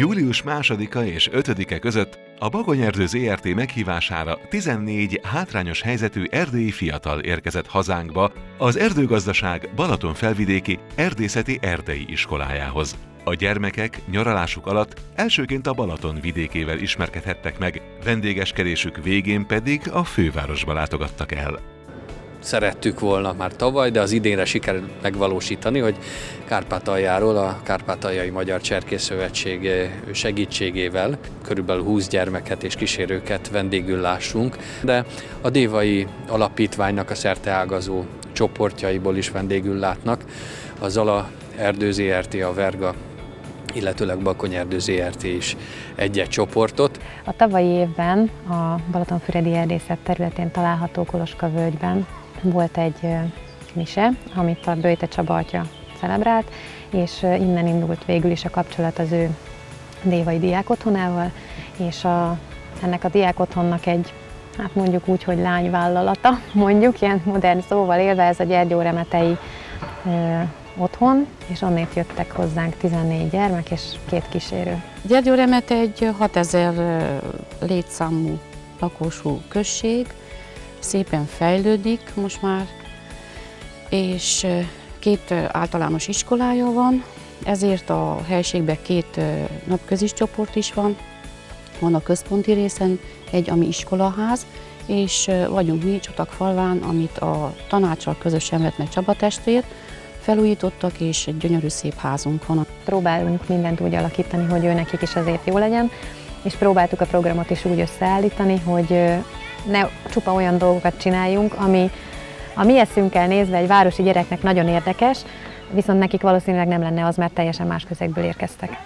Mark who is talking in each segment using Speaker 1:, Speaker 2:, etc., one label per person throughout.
Speaker 1: Július 2-a és 5-e között a Bagonyerdő ZRT meghívására 14 hátrányos helyzetű erdélyi fiatal érkezett hazánkba az erdőgazdaság Balaton felvidéki erdészeti erdei iskolájához. A gyermekek nyaralásuk alatt elsőként a Balaton vidékével ismerkedhettek meg, vendégeskedésük végén pedig a fővárosba látogattak el
Speaker 2: szerettük volna már tavaly, de az idénre sikerült megvalósítani, hogy Kárpátaljáról a Kárpátaljai Magyar Cserkészszövetség segítségével körülbelül 20 gyermeket és kísérőket vendégül lássunk, de a Dévai Alapítványnak a szerteágazó csoportjaiból is vendégül látnak. A Zala Erdő a Verga illetőleg Bakony Erdő ZRT is egy-egy csoportot.
Speaker 3: A tavalyi évben a Balatonfüredi erdészet területén található Koloska völgyben volt egy mise, amit a Böjte Csaba atya celebrált, és innen indult végül is a kapcsolat az ő Dévai Diák otthonával, és a, ennek a diák otthonnak egy, hát mondjuk úgy, hogy lányvállalata, mondjuk, ilyen modern szóval élve, ez a Gyergyó Remetei ö, otthon, és onnét jöttek hozzánk 14 gyermek és két kísérő.
Speaker 4: Gyergyó Remete egy 6000 létszámú lakosú község, szépen fejlődik most már, és két általános iskolája van, ezért a helységben két napközis csoport is van. Van a központi részen egy, ami iskolaház, és vagyunk mi Csatakfalván, amit a tanácsal közösen vett meg Csaba testvér, felújítottak, és egy gyönyörű szép házunk van.
Speaker 3: Próbálunk mindent úgy alakítani, hogy ő nekik is azért jó legyen, és próbáltuk a programot is úgy összeállítani, hogy ne csupa olyan dolgokat csináljunk, ami a mi eszünkkel nézve egy városi gyereknek nagyon érdekes, viszont nekik valószínűleg nem lenne az, mert teljesen más közegből érkeztek.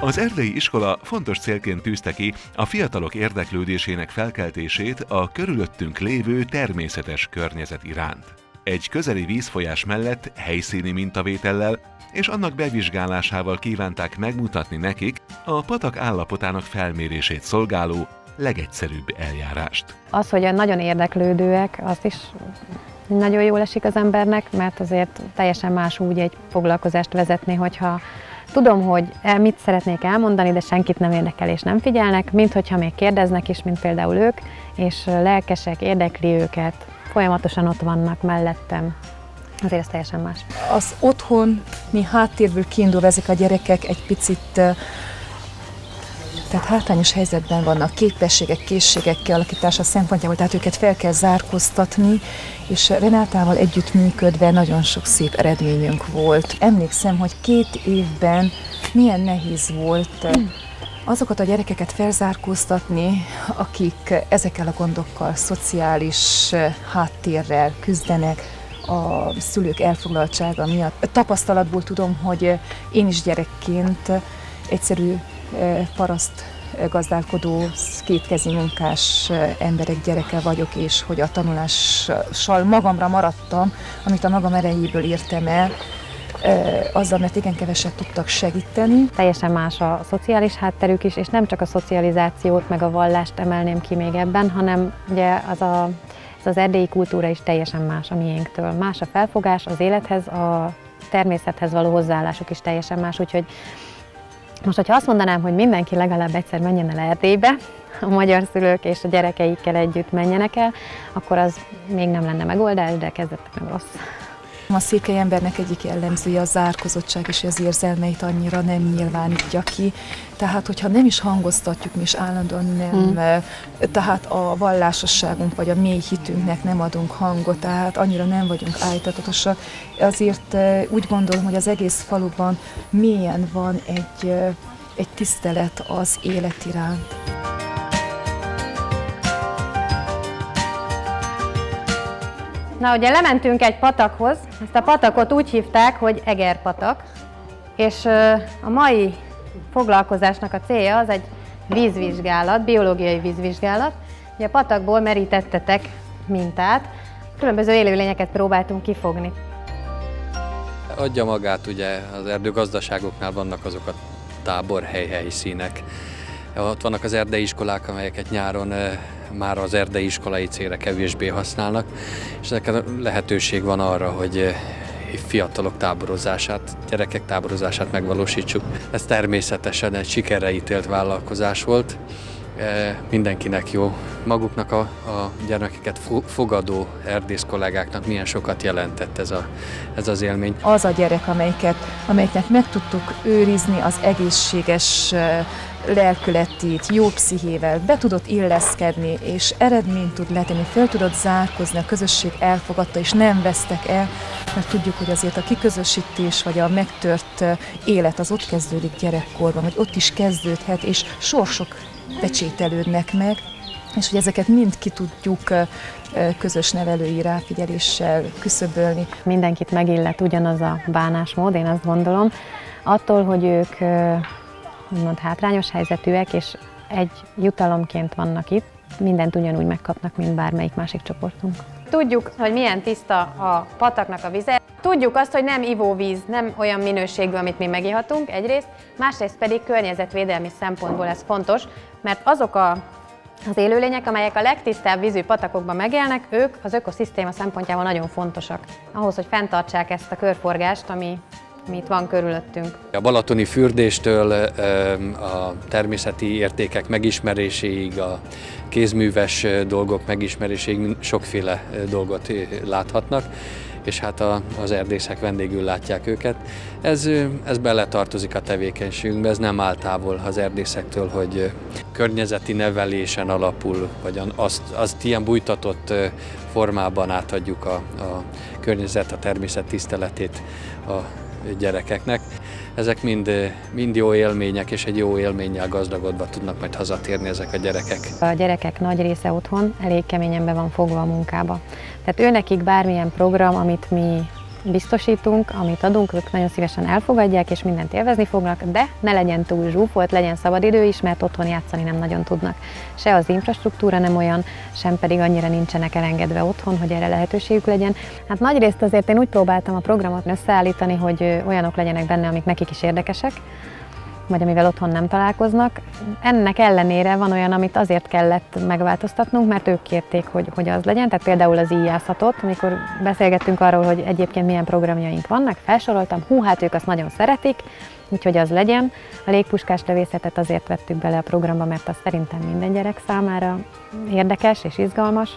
Speaker 1: Az erdei iskola fontos célként tűzte ki a fiatalok érdeklődésének felkeltését a körülöttünk lévő természetes környezet iránt. Egy közeli vízfolyás mellett helyszíni mintavétellel és annak bevizsgálásával kívánták megmutatni nekik a patak állapotának felmérését szolgáló legegyszerűbb eljárást.
Speaker 3: Az, hogy nagyon érdeklődőek, azt is nagyon jól esik az embernek, mert azért teljesen más úgy egy foglalkozást vezetni, hogyha tudom, hogy mit szeretnék elmondani, de senkit nem érdekel és nem figyelnek, mint hogyha még kérdeznek is, mint például ők, és lelkesek, érdekli őket, folyamatosan ott vannak mellettem. Azért ez teljesen más.
Speaker 5: Az otthon mi háttérből kiindulva ezek a gyerekek egy picit tehát hátrányos helyzetben vannak képességek, készségek kialakítása szempontjából, tehát őket fel kell zárkóztatni, és Renátával együttműködve nagyon sok szép eredményünk volt. Emlékszem, hogy két évben milyen nehéz volt azokat a gyerekeket felzárkóztatni, akik ezekkel a gondokkal, szociális háttérrel küzdenek, a szülők elfoglaltsága miatt. Tapasztalatból tudom, hogy én is gyerekként egyszerű paraszt gazdálkodó, kétkezi munkás emberek gyereke vagyok, és hogy a tanulással magamra maradtam, amit a magam erejéből értem el, azzal, mert igen keveset tudtak segíteni.
Speaker 3: Teljesen más a szociális hátterük is, és nem csak a szocializációt, meg a vallást emelném ki még ebben, hanem ugye az a, az, erdélyi kultúra is teljesen más a miénktől. Más a felfogás az élethez, a természethez való hozzáállásuk is teljesen más, úgyhogy most, hogyha azt mondanám, hogy mindenki legalább egyszer menjen el Erdélybe, a magyar szülők és a gyerekeikkel együtt menjenek el, akkor az még nem lenne megoldás, de kezdettek nem rossz.
Speaker 5: A székely embernek egyik jellemzője a zárkozottság, és az érzelmeit annyira nem nyilvánítja ki. Tehát, hogyha nem is hangoztatjuk mi is állandóan nem, hmm. tehát a vallásosságunk vagy a mély hitünknek nem adunk hangot, tehát annyira nem vagyunk állítatosak. Azért úgy gondolom, hogy az egész faluban mélyen van egy, egy tisztelet az élet iránt.
Speaker 3: Na ugye lementünk egy patakhoz, ezt a patakot úgy hívták, hogy Egerpatak, és a mai foglalkozásnak a célja az egy vízvizsgálat, biológiai vízvizsgálat. Ugye a patakból merítettetek mintát, különböző élőlényeket próbáltunk kifogni.
Speaker 2: Adja magát, ugye az erdőgazdaságoknál vannak azok a táborhely helyszínek, Ott vannak az erdei iskolák, amelyeket nyáron már az erdei iskolai célra kevésbé használnak, és ezeken lehetőség van arra, hogy fiatalok táborozását, gyerekek táborozását megvalósítsuk. Ez természetesen egy sikerre ítélt vállalkozás volt, mindenkinek jó. Maguknak a, a gyermekeket fogadó erdész kollégáknak milyen sokat jelentett ez, a, ez az élmény.
Speaker 5: Az a gyerek, amelyiket, amelyiknek meg tudtuk őrizni az egészséges lelkületét, jó pszichével be tudott illeszkedni, és eredményt tud letenni, fel tudott zárkozni, a közösség elfogadta, és nem vesztek el, mert tudjuk, hogy azért a kiközösítés, vagy a megtört élet az ott kezdődik gyerekkorban, vagy ott is kezdődhet, és sorsok pecsételődnek meg, és hogy ezeket mind ki tudjuk közös nevelői ráfigyeléssel küszöbölni.
Speaker 3: Mindenkit megillet ugyanaz a bánásmód, én azt gondolom. Attól, hogy ők úgymond hátrányos helyzetűek, és egy jutalomként vannak itt, mindent ugyanúgy megkapnak, mint bármelyik másik csoportunk.
Speaker 6: Tudjuk, hogy milyen tiszta a pataknak a vize. Tudjuk azt, hogy nem ivóvíz, nem olyan minőségű, amit mi megihatunk egyrészt, másrészt pedig környezetvédelmi szempontból ez fontos, mert azok a, az élőlények, amelyek a legtisztább vízű patakokban megélnek, ők az ökoszisztéma szempontjából nagyon fontosak. Ahhoz, hogy fenntartsák ezt a körforgást, ami mit van körülöttünk.
Speaker 2: A balatoni fürdéstől a természeti értékek megismeréséig, a kézműves dolgok megismeréséig sokféle dolgot láthatnak és hát a, az erdészek vendégül látják őket. Ez, ez beletartozik a tevékenységünkbe, ez nem áll távol az erdészektől, hogy környezeti nevelésen alapul, vagy azt, azt ilyen bújtatott formában átadjuk a, a környezet, a természet tiszteletét a gyerekeknek. Ezek mind, mind jó élmények, és egy jó élménnyel gazdagodva tudnak majd hazatérni ezek a gyerekek.
Speaker 3: A gyerekek nagy része otthon elég keményen be van fogva a munkába. Tehát őnekik bármilyen program, amit mi biztosítunk, amit adunk, ők nagyon szívesen elfogadják, és mindent élvezni fognak, de ne legyen túl zsúfolt, legyen szabadidő is, mert otthon játszani nem nagyon tudnak. Se az infrastruktúra nem olyan, sem pedig annyira nincsenek elengedve otthon, hogy erre lehetőségük legyen. Hát nagyrészt azért én úgy próbáltam a programot összeállítani, hogy olyanok legyenek benne, amik nekik is érdekesek, vagy amivel otthon nem találkoznak. Ennek ellenére van olyan, amit azért kellett megváltoztatnunk, mert ők kérték, hogy, hogy az legyen. Tehát például az íjászatot, amikor beszélgettünk arról, hogy egyébként milyen programjaink vannak, felsoroltam, hú, hát ők azt nagyon szeretik, úgyhogy az legyen. A légpuskás lövészetet azért vettük bele a programba, mert az szerintem minden gyerek számára érdekes és izgalmas,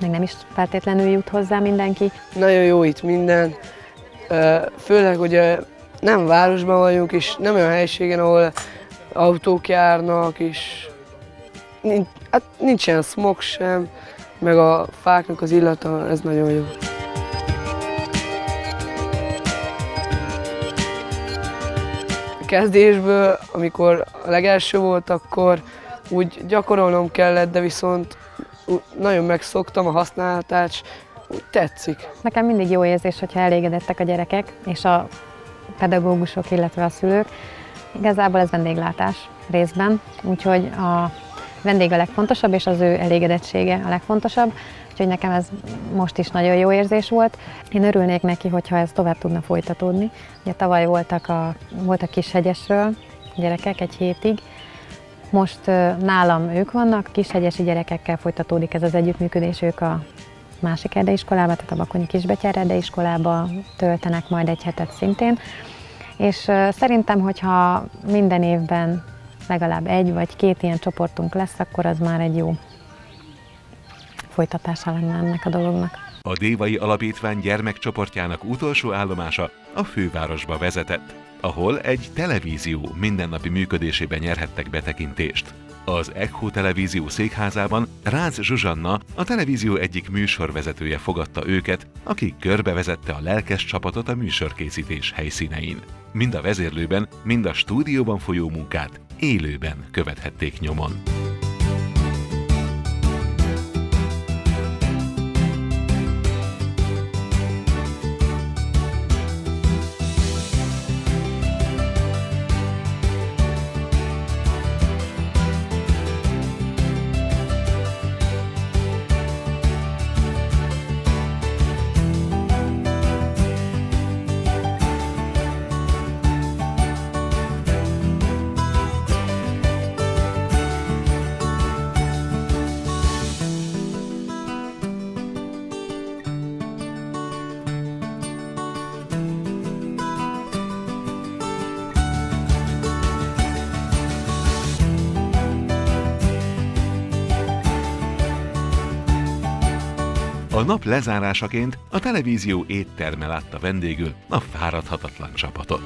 Speaker 3: meg nem is feltétlenül jut hozzá mindenki.
Speaker 7: Nagyon jó itt minden, főleg, hogy nem városban vagyunk, és nem olyan helységen, ahol autók járnak, és nincs, hát nincsen smog sem, meg a fáknak az illata, ez nagyon jó. Kezdésből, amikor a legelső volt, akkor úgy gyakorolnom kellett, de viszont nagyon megszoktam a használatát, úgy tetszik.
Speaker 3: Nekem mindig jó érzés, hogyha elégedettek a gyerekek, és a pedagógusok, illetve a szülők. Igazából ez vendéglátás részben, úgyhogy a vendég a legfontosabb, és az ő elégedettsége a legfontosabb, úgyhogy nekem ez most is nagyon jó érzés volt. Én örülnék neki, hogyha ez tovább tudna folytatódni. Ugye tavaly voltak a, voltak Kishegyesről gyerekek egy hétig, most nálam ők vannak, kishegyesi gyerekekkel folytatódik ez az együttműködés, ők a másik erdeiskolába, tehát a Bakonyi Kisbetyár erdeiskolába töltenek majd egy hetet szintén. És szerintem, hogyha minden évben legalább egy vagy két ilyen csoportunk lesz, akkor az már egy jó folytatása lenne ennek a dolognak.
Speaker 1: A Dévai Alapítvány gyermekcsoportjának utolsó állomása a fővárosba vezetett, ahol egy televízió mindennapi működésében nyerhettek betekintést. Az Echo televízió székházában Rácz Zsuzsanna, a televízió egyik műsorvezetője fogadta őket, aki körbevezette a lelkes csapatot a műsorkészítés helyszínein. Mind a vezérlőben, mind a stúdióban folyó munkát élőben követhették nyomon. Nap lezárásaként a televízió étterme látta vendégül a fáradhatatlan csapatot.